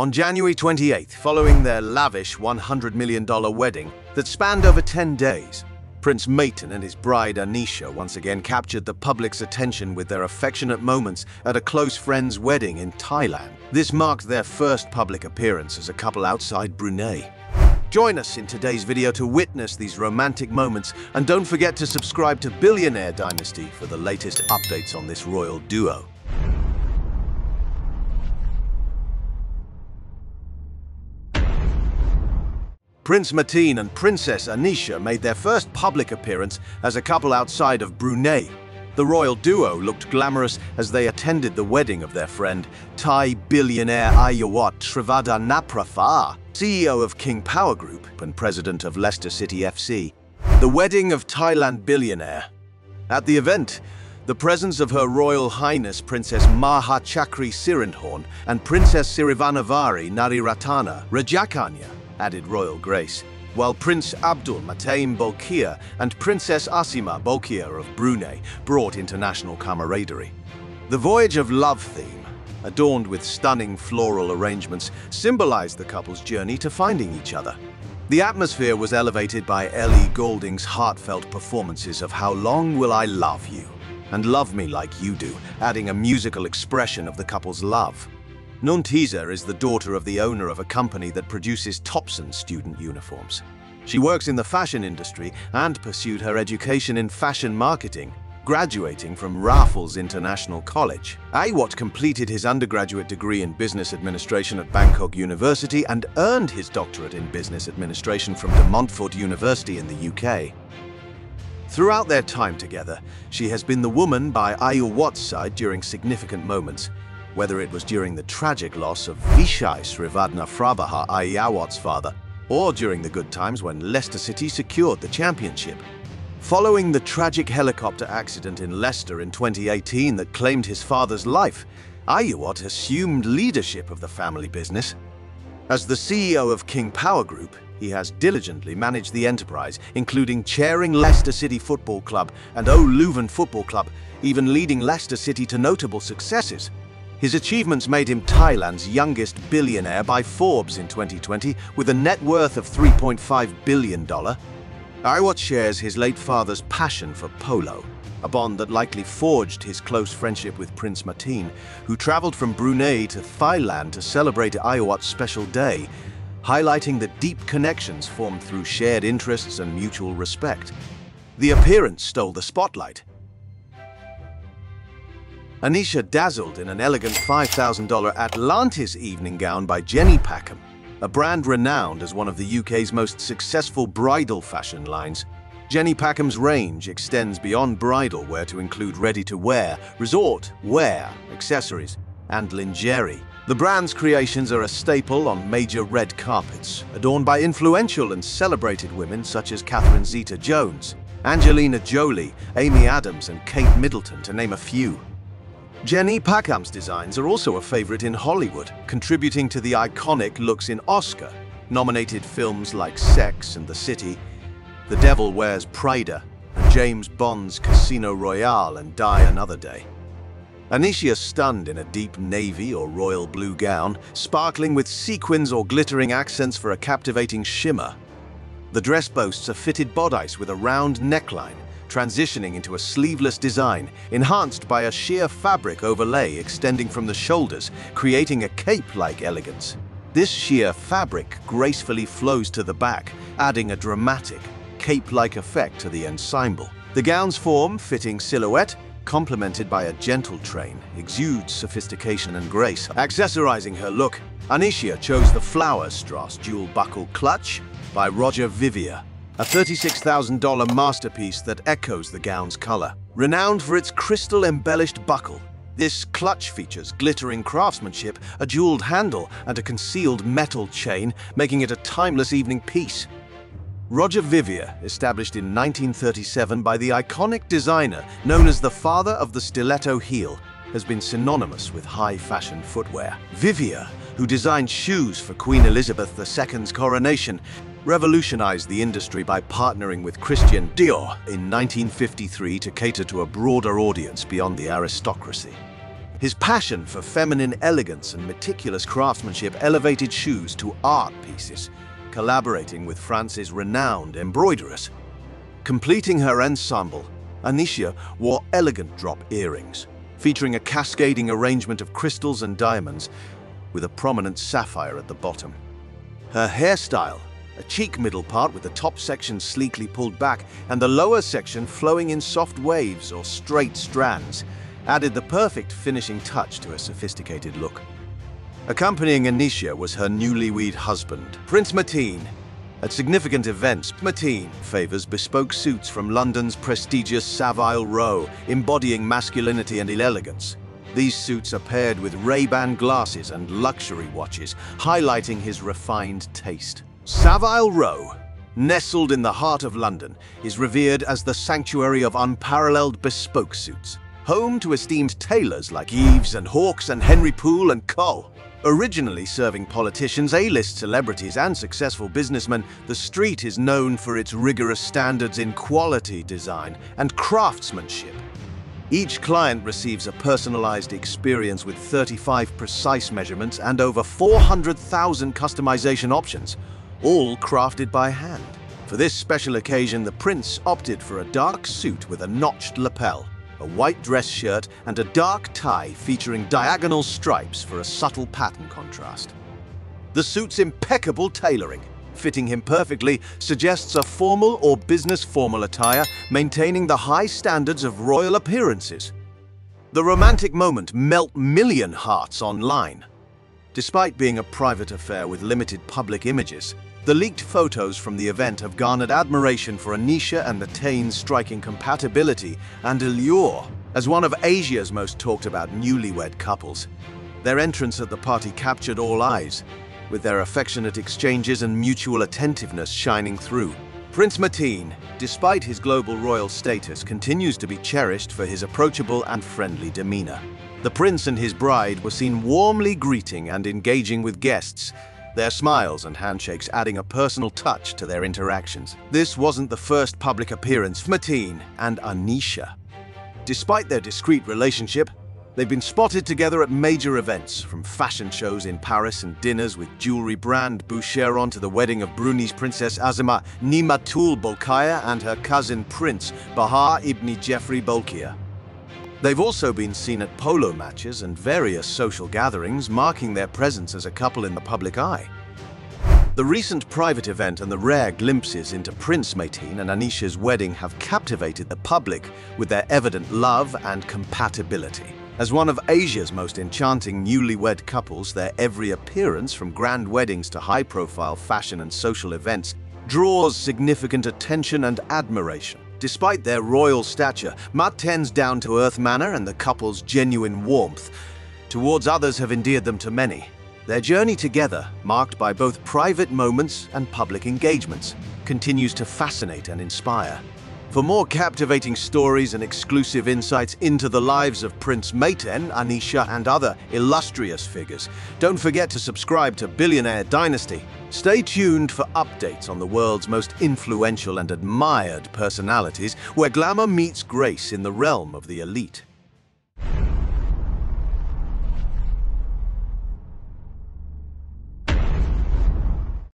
On January 28th, following their lavish $100 million wedding that spanned over 10 days, Prince Mateen and his bride Anisha once again captured the public's attention with their affectionate moments at a close friend's wedding in Thailand. This marked their first public appearance as a couple outside Brunei. Join us in today's video to witness these romantic moments and don't forget to subscribe to Billionaire Dynasty for the latest updates on this royal duo. Prince Mateen and Princess Anisha made their first public appearance as a couple outside of Brunei. The royal duo looked glamorous as they attended the wedding of their friend, Thai billionaire Aiyawatt Srivaddhanaprabha, CEO of King Power Group and president of Leicester City FC. The wedding of Thailand billionaire. At the event, the presence of Her Royal Highness Princess Maha Chakri Sirindhorn and Princess Sirivannavari Nariratana Rajakanya added royal grace, while Prince Abdul Mateen Bolkiah and Princess Azemah Bolkiah of Brunei brought international camaraderie. The Voyage of Love theme, adorned with stunning floral arrangements, symbolized the couple's journey to finding each other. The atmosphere was elevated by Ellie Goulding's heartfelt performances of How Long Will I Love You and Love Me Like You Do, adding a musical expression of the couple's love. Nuntiza is the daughter of the owner of a company that produces Topson student uniforms. She works in the fashion industry and pursued her education in fashion marketing, graduating from Raffles International College. Aiyawatt completed his undergraduate degree in business administration at Bangkok University and earned his doctorate in business administration from De Montfort University in the UK. Throughout their time together, she has been the woman by Aiyawatt's side during significant moments, whether it was during the tragic loss of Vichai Srivaddhanaprabha, Aiyawatt's father, or during the good times when Leicester City secured the championship. Following the tragic helicopter accident in Leicester in 2018 that claimed his father's life, Aiyawatt assumed leadership of the family business. As the CEO of King Power Group, he has diligently managed the enterprise, including chairing Leicester City Football Club and O Football Club, even leading Leicester City to notable successes. His achievements made him Thailand's youngest billionaire by Forbes in 2020 with a net worth of $3.5 billion. Aiyawatt shares his late father's passion for polo, a bond that likely forged his close friendship with Prince Mateen, who traveled from Brunei to Thailand to celebrate Aiyawatt's special day, highlighting the deep connections formed through shared interests and mutual respect. The appearance stole the spotlight, Anisha dazzled in an elegant $5,000 Atlantis evening gown by Jenny Packham, a brand renowned as one of the UK's most successful bridal fashion lines. Jenny Packham's range extends beyond bridal wear to include ready-to-wear, resort, wear, accessories, and lingerie. The brand's creations are a staple on major red carpets, adorned by influential and celebrated women such as Catherine Zeta-Jones, Angelina Jolie, Amy Adams, and Kate Middleton, to name a few. Jenny Packham's designs are also a favorite in Hollywood, contributing to the iconic looks in Oscar-nominated films like Sex and the City, The Devil Wears Prada, and James Bond's Casino Royale and Die Another Day. Anisha stunned in a deep navy or royal blue gown, sparkling with sequins or glittering accents for a captivating shimmer. The dress boasts a fitted bodice with a round neckline, transitioning into a sleeveless design, enhanced by a sheer fabric overlay extending from the shoulders, creating a cape-like elegance. This sheer fabric gracefully flows to the back, adding a dramatic, cape-like effect to the ensemble. The gown's form, fitting silhouette, complemented by a gentle train, exudes sophistication and grace. Accessorizing her look, Anisha chose the Flower Strass Jewel Buckle Clutch by Roger Vivier, a $36,000 masterpiece that echoes the gown's color. Renowned for its crystal-embellished buckle, this clutch features glittering craftsmanship, a jeweled handle, and a concealed metal chain, making it a timeless evening piece. Roger Vivier, established in 1937 by the iconic designer known as the father of the stiletto heel, has been synonymous with high-fashion footwear. Vivier, who designed shoes for Queen Elizabeth II's coronation, revolutionized the industry by partnering with Christian Dior in 1953 to cater to a broader audience beyond the aristocracy. His passion for feminine elegance and meticulous craftsmanship elevated shoes to art pieces, collaborating with France's renowned embroiderers. Completing her ensemble, Anisha wore elegant drop earrings, featuring a cascading arrangement of crystals and diamonds with a prominent sapphire at the bottom. Her hairstyle, a cheek middle part with the top section sleekly pulled back and the lower section flowing in soft waves or straight strands, added the perfect finishing touch to her sophisticated look. Accompanying Anisha was her newlywed husband, Prince Mateen. At significant events, Mateen favors bespoke suits from London's prestigious Savile Row, embodying masculinity and elegance. These suits are paired with Ray-Ban glasses and luxury watches, highlighting his refined taste. Savile Row, nestled in the heart of London, is revered as the sanctuary of unparalleled bespoke suits, home to esteemed tailors like Gieves and Hawkes and Henry Poole and Co. Originally serving politicians, A-list celebrities and successful businessmen, the street is known for its rigorous standards in quality design and craftsmanship. Each client receives a personalized experience with 35 precise measurements and over 400,000 customization options, all crafted by hand. For this special occasion, the prince opted for a dark suit with a notched lapel a white dress shirt, and a dark tie featuring diagonal stripes for a subtle pattern contrast. The suit's impeccable tailoring, fitting him perfectly, suggests a formal or business formal attire, maintaining the high standards of royal appearances. The romantic moment melt million hearts online. Despite being a private affair with limited public images, the leaked photos from the event have garnered admiration for Anisha and the Mateen's striking compatibility and allure as one of Asia's most talked about newlywed couples. Their entrance at the party captured all eyes, with their affectionate exchanges and mutual attentiveness shining through. Prince Mateen, despite his global royal status, continues to be cherished for his approachable and friendly demeanor. The prince and his bride were seen warmly greeting and engaging with guests, their smiles and handshakes adding a personal touch to their interactions. This wasn't the first public appearance for Mateen and Anisha. Despite their discreet relationship, they've been spotted together at major events, from fashion shows in Paris and dinners with jewelry brand Boucheron to the wedding of Brunei's Princess Azemah Nimatul Bolkiah and her cousin Prince Bahar ibn Jefri Bolkiah. They've also been seen at polo matches and various social gatherings, marking their presence as a couple in the public eye. The recent private event and the rare glimpses into Prince Mateen and Anisha's wedding have captivated the public with their evident love and compatibility. As one of Asia's most enchanting newlywed couples, their every appearance, from grand weddings to high-profile fashion and social events, draws significant attention and admiration. Despite their royal stature, Mateen's down-to-earth manner and the couple's genuine warmth towards others have endeared them to many. Their journey together, marked by both private moments and public engagements, continues to fascinate and inspire. For more captivating stories and exclusive insights into the lives of Prince Mateen, Anisha, and other illustrious figures, don't forget to subscribe to Billionaire Dynasty. Stay tuned for updates on the world's most influential and admired personalities, where glamour meets grace in the realm of the elite.